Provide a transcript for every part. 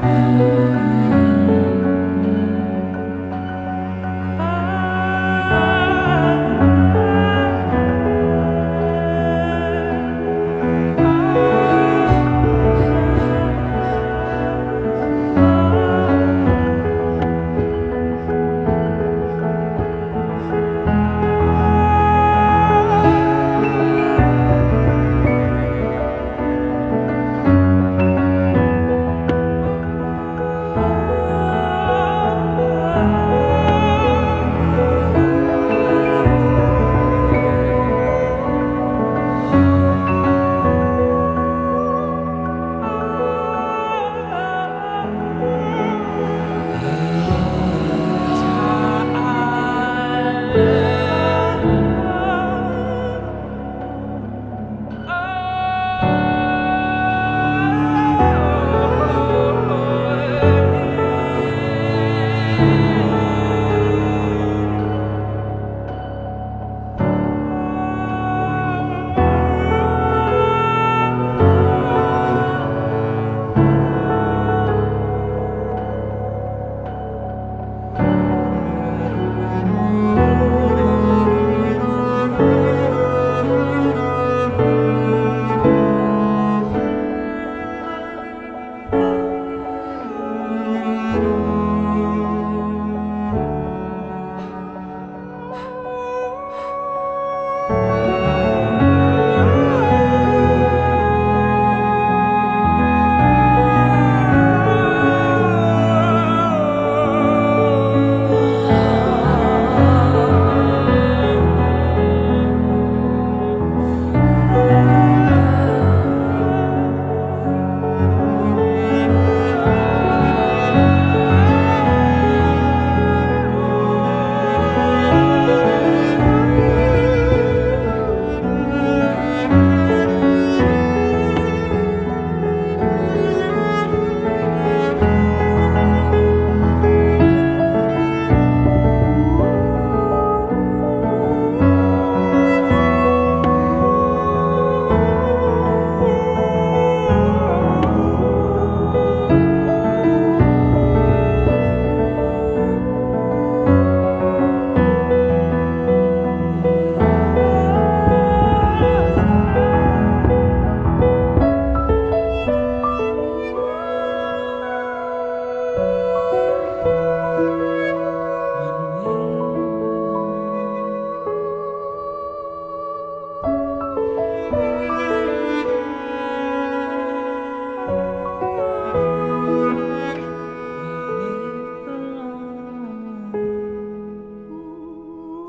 Amen.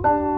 Yeah.